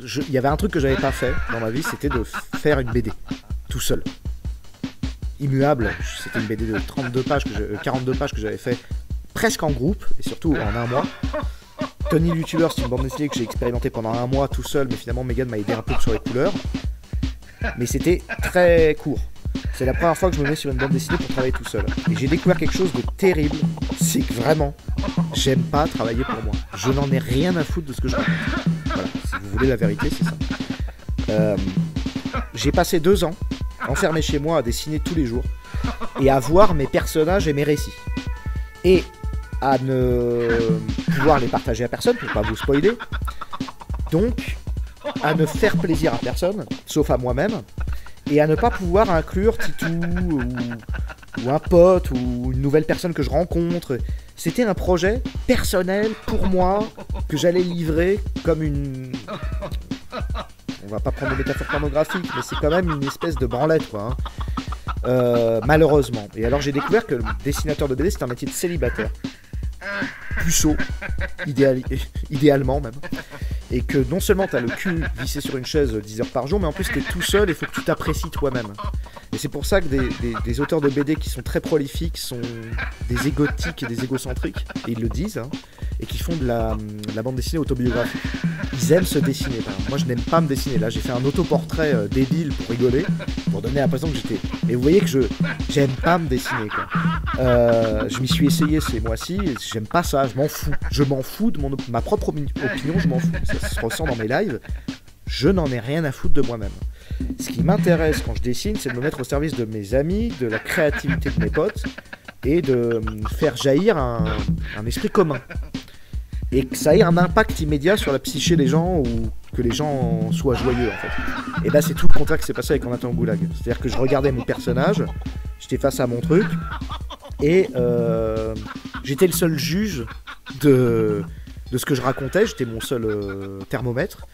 il y avait un truc que j'avais pas fait dans ma vie, c'était de faire une BD tout seul. Immuable, c'était une BD de 32 pages, que je- euh, 42 pages que j'avais fait presque en groupe et surtout en un mois. Tony le YouTuber, c'est une bande dessinée que j'ai expérimenté pendant un mois tout seul, mais finalement Megan m'a aidé un peu sur les couleurs. Mais c'était très court. C'est la première fois que je me mets sur une bande dessinée pour travailler tout seul. Et j'ai découvert quelque chose de terrible, c'est que vraiment, j'aime pas travailler pour moi. Je n'en ai rien à foutre de ce que je raconte. Vous voulez la vérité, c'est ça. Euh, j'ai passé deux ans enfermé chez moi à dessiner tous les jours et à voir mes personnages et mes récits. Et à ne pouvoir les partager à personne pour pas vous spoiler. Donc, à ne faire plaisir à personne, sauf à moi-même, et à ne pas pouvoir inclure Titou ou, ou un pote ou une nouvelle personne que je rencontre. C'était un projet personnel pour moi que j'allais livrer comme une. On va pas prendre de métaphore pornographique, mais c'est quand même une espèce de branlette, quoi. hein. Euh, malheureusement. Et alors j'ai découvert que le dessinateur de BD c'est un métier de célibataire. Puceau, idéal- idéalement même. Et que non seulement t'as le cul vissé sur une chaise 10 heures par jour, mais en plus t'es tout seul et faut que tu t'apprécies toi-même. Et c'est pour ça que des, auteurs de BD qui sont très prolifiques sont des égotiques et des égocentriques, et ils le disent, hein, et qui font de la, de la bande dessinée autobiographique. Ils aiment se dessiner. Moi je n'aime pas me dessiner. Là j'ai fait un autoportrait euh, débile pour rigoler, pour donner l'impression que j'étais. Et vous voyez que je j'aime pas me dessiner. Euh, je m'y suis essayé ces mois-ci, j'aime pas ça, je m'en fous. Je m'en fous de mon ma propre opini- opinion, je m'en fous. Ça se ressent dans mes lives. Je n'en ai rien à foutre de moi-même. Ce qui m'intéresse quand je dessine, c'est de me mettre au service de mes amis, de la créativité de mes potes, et de faire jaillir un, esprit commun. Et que ça ait un impact immédiat sur la psyché des gens ou que les gens soient joyeux en fait. Et bah c'est tout le contraire qui s'est passé avec Nathan Goulag. C'est-à-dire que je regardais mon personnage, j'étais face à mon truc, et euh, j'étais le seul juge de, de ce que je racontais, j'étais mon seul euh, thermomètre.